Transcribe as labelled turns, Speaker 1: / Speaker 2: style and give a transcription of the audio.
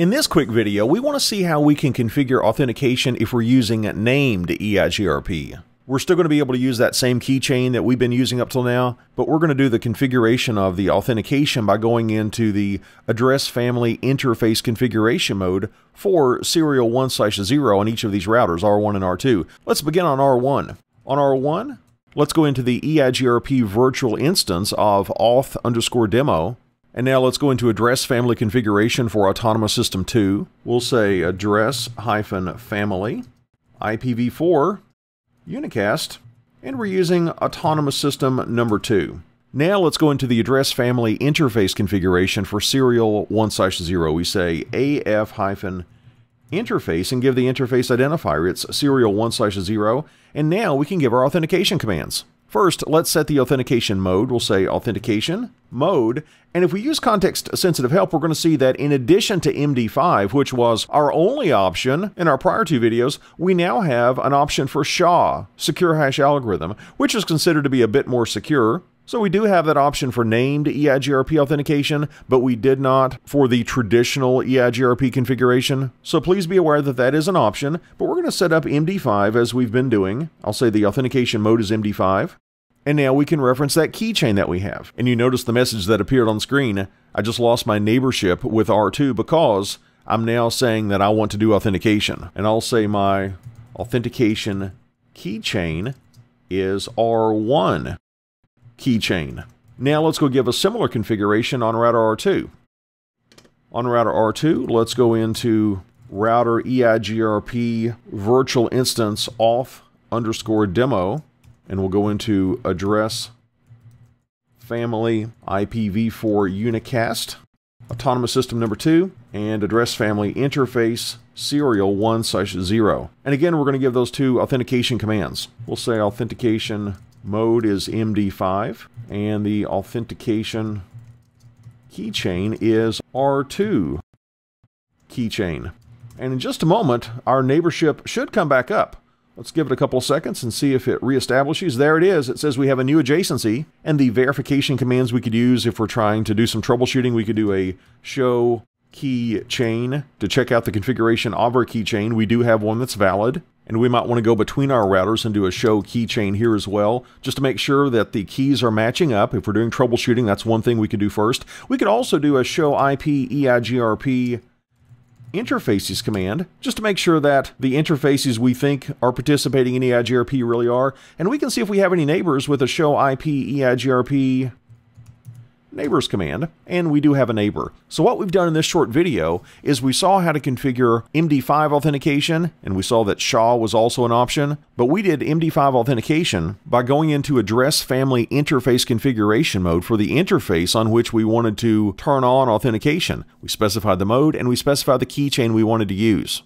Speaker 1: In this quick video, we want to see how we can configure authentication if we're using named EIGRP. We're still going to be able to use that same keychain that we've been using up till now, but we're going to do the configuration of the authentication by going into the address family interface configuration mode for serial 1 slash 0 on each of these routers, R1 and R2. Let's begin on R1. On R1, let's go into the EIGRP virtual instance of auth underscore demo and now let's go into address family configuration for Autonomous System 2. We'll say address hyphen family, IPv4, unicast, and we're using Autonomous System number 2. Now let's go into the address family interface configuration for serial 1/0. We say AF hyphen interface and give the interface identifier. It's serial 1/0, and now we can give our authentication commands. First, let's set the authentication mode. We'll say authentication mode. And if we use context sensitive help, we're going to see that in addition to MD5, which was our only option in our prior two videos, we now have an option for SHA, secure hash algorithm, which is considered to be a bit more secure. So we do have that option for named EIGRP authentication, but we did not for the traditional EIGRP configuration. So please be aware that that is an option, but we're going to set up MD5 as we've been doing. I'll say the authentication mode is MD5. And now we can reference that keychain that we have. And you notice the message that appeared on screen. I just lost my neighborship with R2 because I'm now saying that I want to do authentication. And I'll say my authentication keychain is R1 keychain. Now let's go give a similar configuration on router R2. On router R2, let's go into router EIGRP virtual instance auth underscore demo, and we'll go into address family IPv4 unicast, autonomous system number two, and address family interface serial 1 slash 0. And again, we're going to give those two authentication commands. We'll say authentication mode is MD5, and the authentication keychain is R2 keychain. And in just a moment, our neighborship should come back up. Let's give it a couple seconds and see if it reestablishes. There it is. It says we have a new adjacency. And the verification commands we could use if we're trying to do some troubleshooting, we could do a show keychain to check out the configuration of our keychain. We do have one that's valid. And we might want to go between our routers and do a show keychain here as well, just to make sure that the keys are matching up. If we're doing troubleshooting, that's one thing we could do first. We could also do a show IP EIGRP interfaces command, just to make sure that the interfaces we think are participating in EIGRP really are. And we can see if we have any neighbors with a show IP EIGRP neighbors command, and we do have a neighbor. So what we've done in this short video is we saw how to configure MD5 authentication, and we saw that SHA was also an option, but we did MD5 authentication by going into address family interface configuration mode for the interface on which we wanted to turn on authentication. We specified the mode and we specified the keychain we wanted to use.